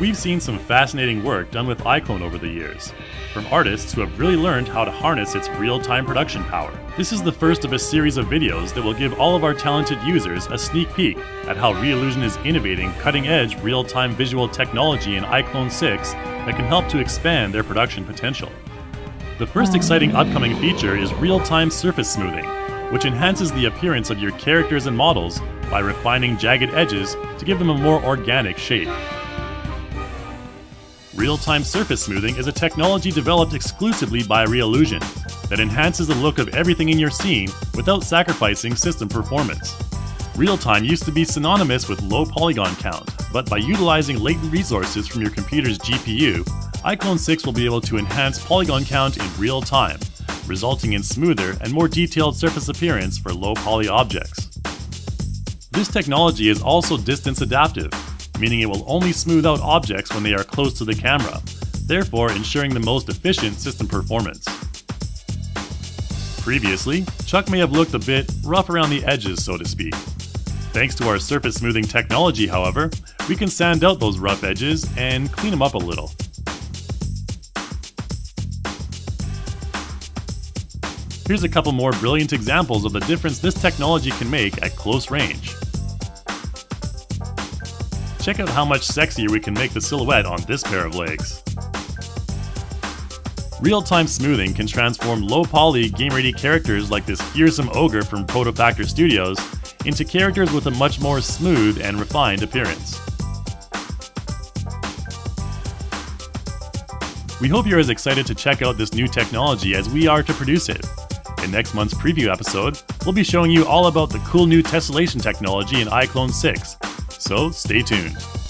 We've seen some fascinating work done with iClone over the years, from artists who have really learned how to harness its real-time production power. This is the first of a series of videos that will give all of our talented users a sneak peek at how Reallusion is innovating cutting-edge real-time visual technology in iClone 6 that can help to expand their production potential. The first oh, exciting upcoming feature is real-time surface smoothing, which enhances the appearance of your characters and models by refining jagged edges to give them a more organic shape. Real-time surface smoothing is a technology developed exclusively by Reallusion that enhances the look of everything in your scene without sacrificing system performance. Real-time used to be synonymous with low polygon count, but by utilizing latent resources from your computer's GPU, iClone 6 will be able to enhance polygon count in real time, resulting in smoother and more detailed surface appearance for low poly objects. This technology is also distance adaptive, meaning it will only smooth out objects when they are close to the camera, therefore ensuring the most efficient system performance. Previously, Chuck may have looked a bit rough around the edges, so to speak. Thanks to our surface smoothing technology, however, we can sand out those rough edges and clean them up a little. Here's a couple more brilliant examples of the difference this technology can make at close range. Check out how much sexier we can make the silhouette on this pair of legs. Real-time smoothing can transform low-poly, game-ready characters like this fearsome ogre from Protofactor Studios into characters with a much more smooth and refined appearance. We hope you're as excited to check out this new technology as we are to produce it. In next month's preview episode, we'll be showing you all about the cool new tessellation technology in iClone 6, so stay tuned.